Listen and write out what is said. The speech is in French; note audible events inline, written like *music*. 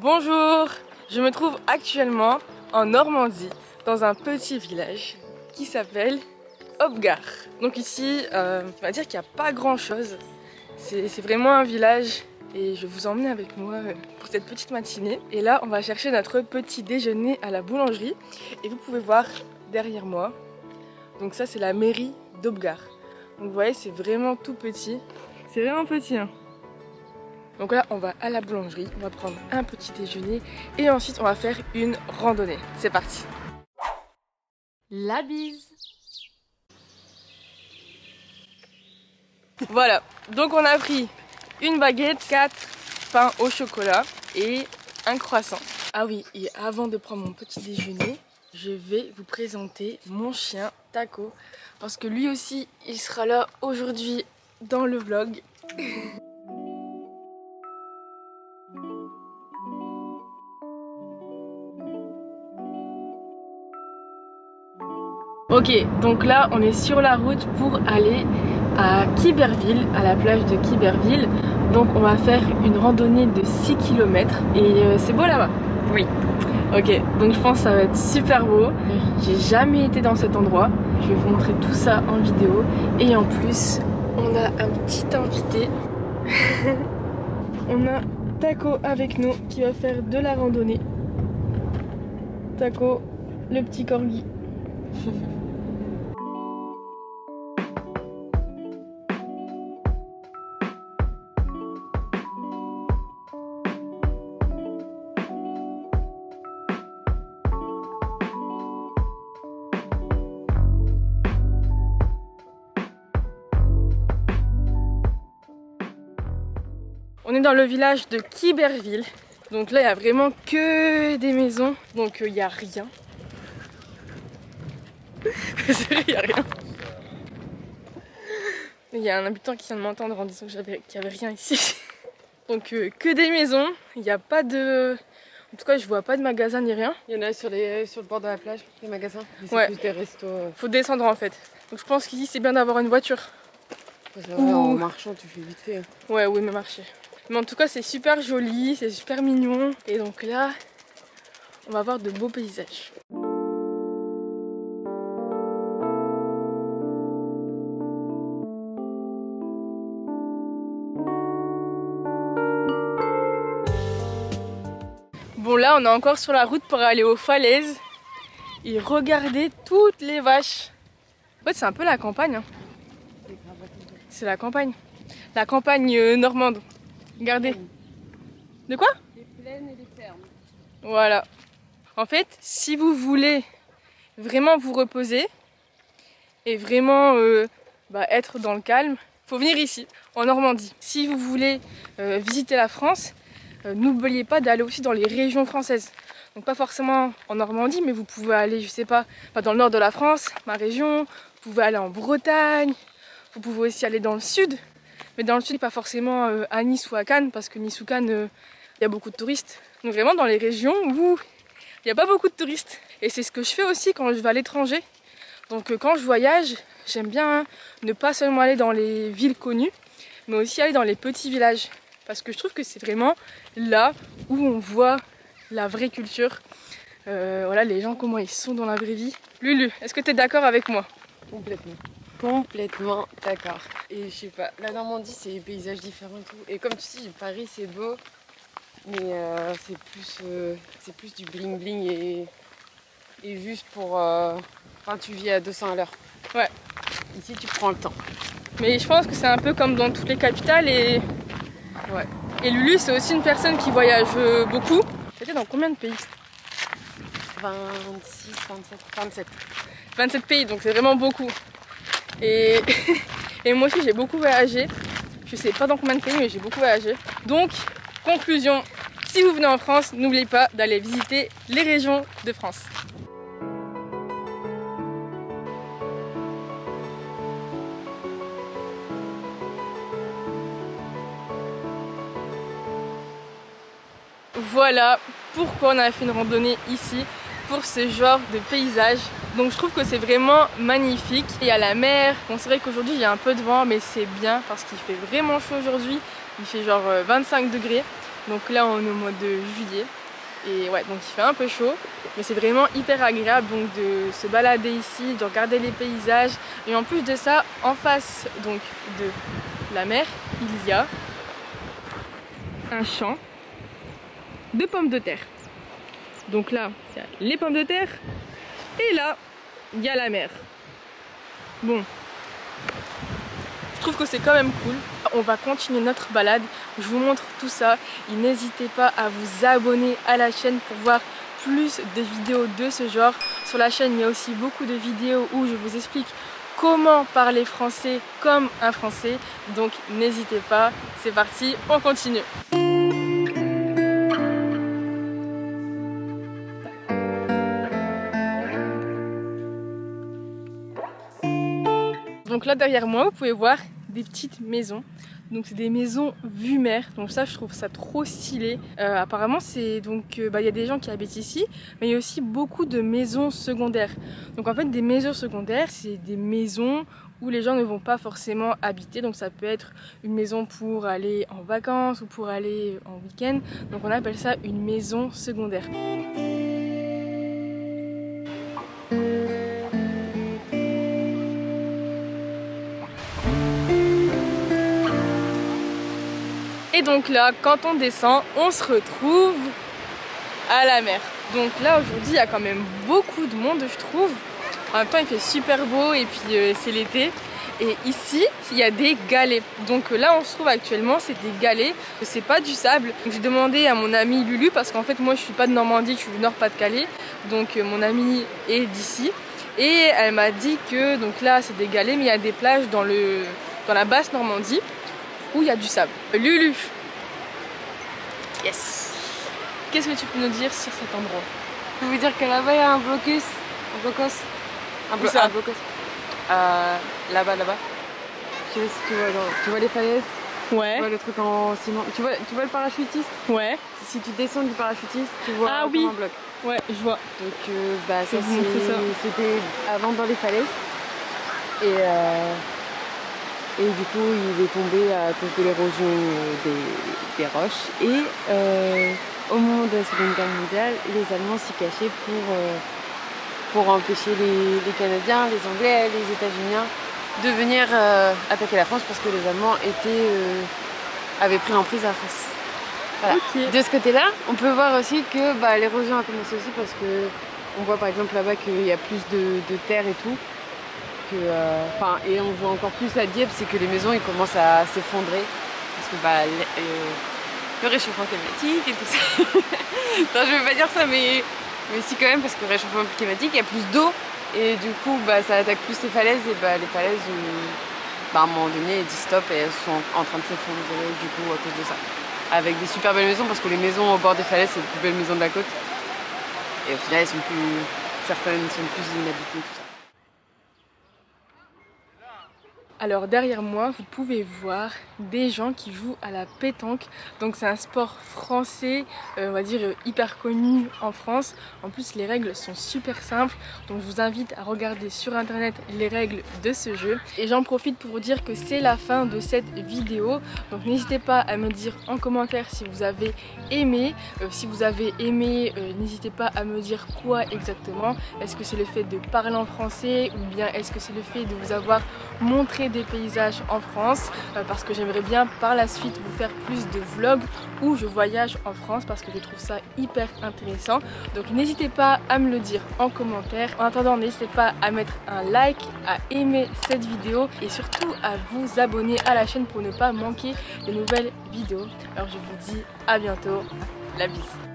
Bonjour Je me trouve actuellement en Normandie, dans un petit village qui s'appelle Obgar. Donc ici, euh, on va dire qu'il n'y a pas grand chose. C'est vraiment un village et je vais vous emmener avec moi euh, pour cette petite matinée. Et là, on va chercher notre petit déjeuner à la boulangerie. Et vous pouvez voir derrière moi, donc ça c'est la mairie d'Obgar. Donc vous voyez, c'est vraiment tout petit. C'est vraiment petit. Hein. Donc là, on va à la boulangerie, on va prendre un petit déjeuner et ensuite on va faire une randonnée. C'est parti. La bise. Voilà, donc on a pris une baguette, quatre pains au chocolat et un croissant. Ah oui, et avant de prendre mon petit déjeuner, je vais vous présenter mon chien Taco parce que lui aussi il sera là aujourd'hui dans le vlog. Ok, donc là on est sur la route pour aller à Kiberville, à la plage de Kiberville. Donc on va faire une randonnée de 6 km et euh, c'est beau là-bas Oui. Ok, donc je pense que ça va être super beau. J'ai jamais été dans cet endroit. Je vais vous montrer tout ça en vidéo. Et en plus, on a un petit invité. *laughs* on a Taco avec nous qui va faire de la randonnée. Taco, le petit corgi. *laughs* On est dans le village de Kiberville. Donc là, il n'y a vraiment que des maisons. Donc euh, il n'y a rien. *laughs* il n'y a rien. Il y a un habitant qui vient de m'entendre en disant qu'il n'y avait rien ici. *laughs* Donc euh, que des maisons. Il n'y a pas de... En tout cas, je vois pas de magasin ni rien. Il y en a sur, les, sur le bord de la plage, les magasins. Mais Ouais. plus des restos. euh. Faut descendre en fait. Donc je pense qu'ici, c'est bien d'avoir une voiture. En marchant, tu fais vite fait. hein. Ouais, oui, mais marcher. Mais en tout cas, c'est super joli, c'est super mignon. Et donc là, on va voir de beaux paysages. Bon, là, on est encore sur la route pour aller aux falaises. Et regardez toutes les vaches. En fait, c'est un peu la campagne. hein. C'est la campagne. La campagne euh, normande. Regardez. De quoi Les plaines et les fermes. Voilà. En fait, si vous voulez vraiment vous reposer et vraiment euh, bah, être dans le calme, faut venir ici, en Normandie. Si vous voulez euh, visiter la France, euh, n'oubliez pas d'aller aussi dans les régions françaises. Donc pas forcément en Normandie, mais vous pouvez aller, je sais pas, pas dans le nord de la France, ma région. Vous pouvez aller en Bretagne. Vous pouvez aussi aller dans le sud, mais dans le sud, pas forcément euh, à Nice ou à Cannes, parce que Nice ou Cannes, euh, il y a beaucoup de touristes. Donc vraiment dans les régions où il n'y a pas beaucoup de touristes. Et c'est ce que je fais aussi quand je vais à l'étranger. Donc euh, quand je voyage, j'aime bien ne pas seulement aller dans les villes connues, mais aussi aller dans les petits villages. Parce que je trouve que c'est vraiment là où on voit la vraie culture. Euh, voilà, les gens, comment ils sont dans la vraie vie. Lulu, est-ce que tu es d'accord avec moi? Complètement. Complètement d'accord. Et je sais pas, la Normandie c'est des paysages différents et tout. Et comme tu dis, Paris c'est beau, mais euh, c'est plus, euh, c'est plus du bling bling et, et juste pour. euh, Enfin, tu vis à 200 à l'heure. Ouais. Ici tu prends le temps. Mais je pense que c'est un peu comme dans toutes les capitales et, Ouais. et Lulu c'est aussi une personne qui voyage euh, beaucoup. C'était dans combien de pays? 26, 27, 27. 27 pays, donc c'est vraiment beaucoup. *laughs* Et, moi aussi j'ai beaucoup voyagé. Je sais pas dans combien de pays, mais j'ai beaucoup voyagé. Donc, conclusion, si vous venez en France, n'oubliez pas d'aller visiter les régions de France. Voilà pourquoi on a fait une randonnée ici pour ce genre de paysage. Donc je trouve que c'est vraiment magnifique. Il y a la mer. Bon c'est vrai qu'aujourd'hui il y a un peu de vent mais c'est bien parce qu'il fait vraiment chaud aujourd'hui. Il fait genre euh, 25 degrés. Donc là on est au mois de juillet. Et ouais, donc il fait un peu chaud, mais c'est vraiment hyper agréable donc de se balader ici, de regarder les paysages. Et en plus de ça, en face donc de la mer, il y a un champ de pommes de terre. Donc là, il y a les pommes de terre et là, il y a la mer. Bon, je trouve que c'est quand même cool. On va continuer notre balade, je vous montre tout ça et n'hésitez pas à vous abonner à la chaîne pour voir plus de vidéos de ce genre. Sur la chaîne, il y a aussi beaucoup de vidéos où je vous explique comment parler français comme un français. Donc n'hésitez pas, c'est parti, on continue. Donc là derrière moi, vous pouvez voir des petites maisons. Donc c'est des maisons vue mer. Donc ça, je trouve ça trop stylé. Euh, apparemment, c'est donc euh, bah, il y a des gens qui habitent ici, mais il y a aussi beaucoup de maisons secondaires. Donc en fait, des maisons secondaires, c'est des maisons où les gens ne vont pas forcément habiter. Donc ça peut être une maison pour aller en vacances ou pour aller en week-end. Donc on appelle ça une maison secondaire. Et donc là, quand on descend, on se retrouve à la mer. Donc là, aujourd'hui, il y a quand même beaucoup de monde, je trouve. En même temps, il fait super beau et puis euh, c'est l'été. Et ici, il y a des galets. Donc là, on se trouve actuellement, c'est des galets. C'est pas du sable. J'ai demandé à mon ami Lulu parce qu'en fait, moi, je suis pas de Normandie, je suis du Nord-Pas-de-Calais. Donc euh, mon ami est d'ici. Et elle m'a dit que donc là, c'est des galets, mais il y a des plages dans, le, dans la basse Normandie où il y a du sable. Lulu Yes Qu'est-ce que tu peux nous dire sur cet endroit? Je peux vous dire que là-bas il y a un blocus. Un blocus. Un, ça? un blocus. Euh, là-bas, là-bas. Je sais pas si tu vois, genre, tu vois les falaises, Ouais, tu vois le truc en ciment. Tu vois, tu vois le parachutiste? Ouais, Si tu descends du parachutiste, tu vois Ah oui. un bloc. ouais, je vois. Donc euh, bah, ça c'était avant dans les falaises. Et, euh, et du coup il est tombé à cause de l'érosion euh, des, des roches. Et euh, au moment de la Seconde Guerre mondiale, les Allemands s'y cachaient pour, euh, pour empêcher les, les Canadiens, les Anglais, les États-Unis de venir euh, attaquer la France parce que les Allemands étaient, avaient pris en prise la France. Voilà. De ce côté-là, on peut voir aussi que bah, l'érosion a commencé aussi parce que on voit par exemple là-bas qu'il y a plus de, de terre et tout. Euh, et on voit encore plus à Dieppe, c'est que les maisons commencent à s'effondrer. Parce que bah, le, euh, réchauffement climatique et tout ça. *laughs* non, je veux pas dire ça, mais, mais si quand même parce que le réchauffement climatique, il y a plus d'eau. Et du coup bah, ça attaque plus les falaises. Et bah, les falaises, euh, bah, à un moment donné, elles disent stop et elles sont en train de s'effondrer du coup à cause de ça. Avec des super belles maisons parce que les maisons au bord des falaises c'est les plus belles maisons de la côte. Et au final elles sont plus certaines sont plus inhabitées tout ça. Alors derrière moi, vous pouvez voir des gens qui jouent à la pétanque. Donc c'est un sport français, euh, on va dire euh, hyper connu en France. En plus les règles sont super simples. Donc je vous invite à regarder sur internet les règles de ce jeu. Et j'en profite pour vous dire que c'est la fin de cette vidéo. Donc n'hésitez pas à me dire en commentaire si vous avez aimé. Euh, si vous avez aimé, n'hésitez pas à me dire quoi exactement. Est-ce que c'est le fait de parler en français ou bien est-ce que c'est le fait de vous avoir montré des paysages en France euh, parce que j'aimerais bien par la suite vous faire plus de vlogs où je voyage en France parce que je trouve ça hyper intéressant. Donc n'hésitez pas à me le dire en commentaire. En attendant, n'hésitez pas à mettre un like, à aimer cette vidéo et surtout à vous abonner à la chaîne pour ne pas manquer les nouvelles vidéos. Alors je vous dis à bientôt. La bise.